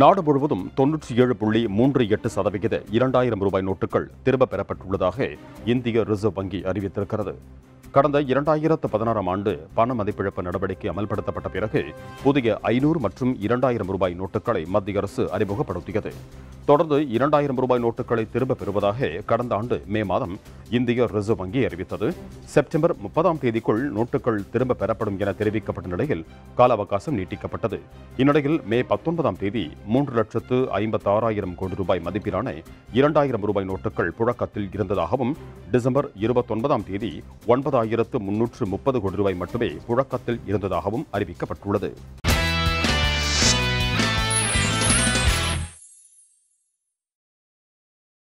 நாடு முழுவதும் தொன்னூற்றி ஏழு புள்ளி மூன்று எட்டு சதவிகித இரண்டாயிரம் ரூபாய் நோட்டுகள் திரும்ப பெறப்பட்டுள்ளதாக இந்திய ரிசர்வ் வங்கி அறிவித்திருக்கிறது. கடந்த இரண்டாயிரத்து பதினாறாம் ஆண்டு பண மதிப்பிழப்பு நடவடிக்கை அமல்படுத்தப்பட்ட பிறகு புதிய ஐநூறு மற்றும் இரண்டாயிரம் ரூபாய் நோட்டுகளை மத்திய அரசு அறிமுகப்படுத்தியது. தொடர்ந்து இரண்டாயிரம் ரூபாய் நோட்டுகளை திரும்பப் பெறுவதாக கடந்த ஆண்டு மே மாதம் இந்திய ரிசர்வ் வங்கி அறிவித்தது. செப்டம்பர் முப்பதாம் தேதிக்குள் நோட்டுகள் திரும்பப் பெறப்படும் என தெரிவிக்கப்பட்ட நிலையில் கால அவகாசம் நீட்டிக்கப்பட்டது. இந்நிலையில் மே பத்தொன்பதாம் தேதி மூன்று லட்சத்து ஐம்பத்தாறாயிரம் கோடி ரூபாய் மதிப்பிலான இரண்டாயிரம் ரூபாய் நோட்டுகள் புழக்கத்தில் இருந்ததாகவும் டிசம்பர் இருபத்தொன்பதாம் தேதி ஒன்பதாயிரத்து முன்னூற்று முப்பது கோடி ரூபாய் மட்டுமே புழக்கத்தில் இருந்ததாகவும் அறிவிக்கப்பட்டுள்ளது.